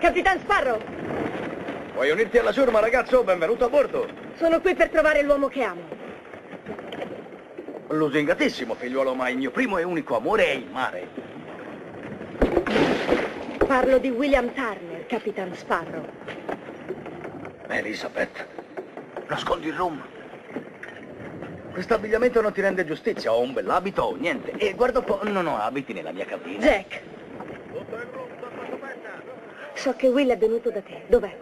Capitan Sparrow, Vuoi unirti alla ciurma, ragazzo? Benvenuto a bordo. sono qui per trovare l'uomo che amo. Lusingatissimo, figliuolo, ma il mio primo e unico amore è il mare. Parlo di William Turner, Capitan Sparrow. Elizabeth, nascondi il rum. Questo abbigliamento non ti rende giustizia. Ho un bell'abito o niente. E guarda un po', non ho abiti nella mia cabina. Jack. So che Will è venuto da te. Dov'è?